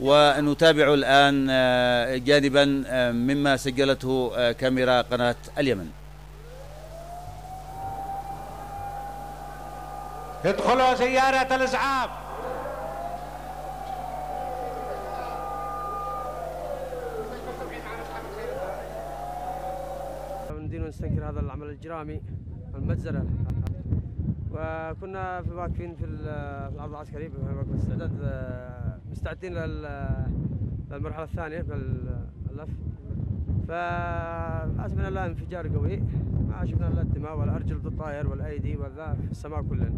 ونتابع الآن آه، جانبا آه، مما سجلته آه، كاميرا قناة اليمن. ادخلوا سيارة الإسعاف ندين نستنكر هذا العمل الإجرامي المجزرة وكنا في واقفين في ال- في الأرض العسكرية في استعداد آه، مستعدين لل- للمرحلة الثانية من اللف فأسمعنا الله انفجار قوي ما شفنا الا الدماء والأرجل بالطائر والأيدي والذا في السماء كلها.